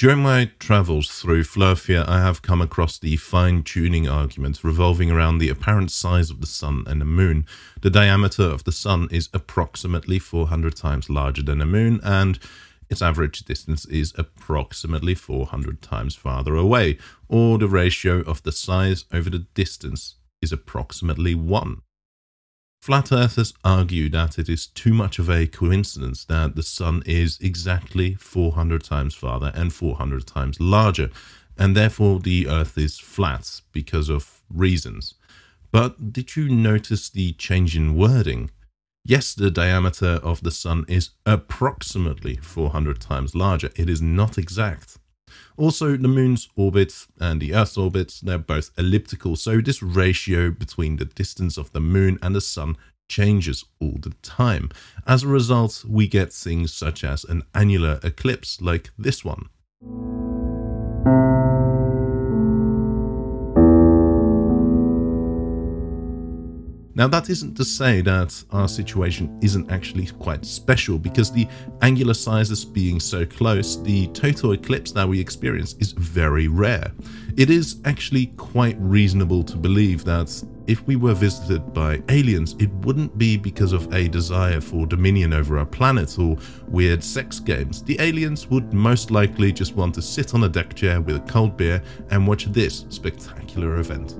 During my travels through Florfia, I have come across the fine-tuning argument revolving around the apparent size of the Sun and the Moon. The diameter of the Sun is approximately 400 times larger than the Moon, and its average distance is approximately 400 times farther away, or the ratio of the size over the distance is approximately 1. Flat earthers argue that it is too much of a coincidence that the Sun is exactly 400 times farther and 400 times larger, and therefore the Earth is flat because of reasons. But did you notice the change in wording? Yes, the diameter of the Sun is approximately 400 times larger. It is not exact. Also, the moon's orbit and the Earth's orbit, they're both elliptical, so this ratio between the distance of the moon and the sun changes all the time. As a result, we get things such as an annular eclipse like this one. Now, that isn't to say that our situation isn't actually quite special, because the angular sizes being so close, the total eclipse that we experience is very rare. It is actually quite reasonable to believe that if we were visited by aliens, it wouldn't be because of a desire for dominion over our planet or weird sex games. The aliens would most likely just want to sit on a deck chair with a cold beer and watch this spectacular event.